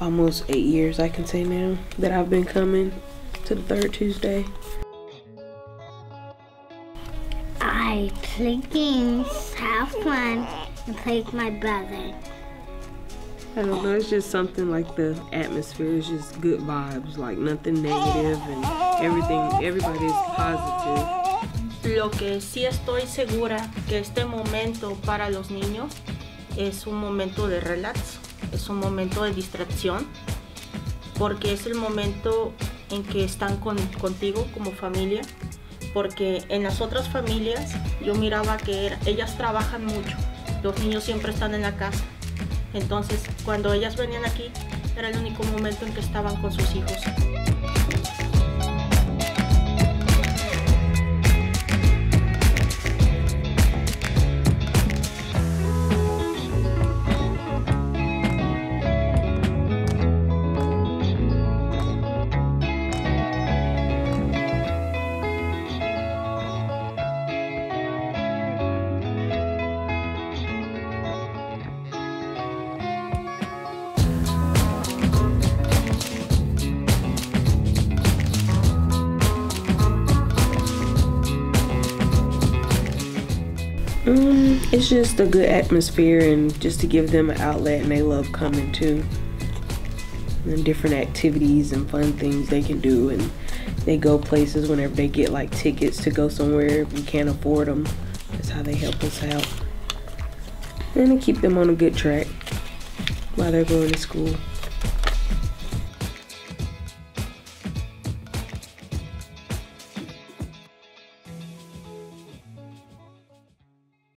almost eight years, I can say now, that I've been coming to the third Tuesday. I play games, have fun, and play with my brother. I don't know, it's just something like the atmosphere is just good vibes, like nothing negative and everything, everybody's positive. Lo que sí estoy segura que este momento para los niños es un momento de relax, es un momento de distracción, porque es el momento en que están con, contigo como familia, porque en las otras familias yo miraba que ellas trabajan mucho, los niños siempre están en la casa, entonces cuando ellas venían aquí era el único momento en que estaban con sus hijos. Um, it's just a good atmosphere and just to give them an outlet and they love coming too. And different activities and fun things they can do and they go places whenever they get like tickets to go somewhere if we can't afford them. That's how they help us out. And to keep them on a good track while they're going to school.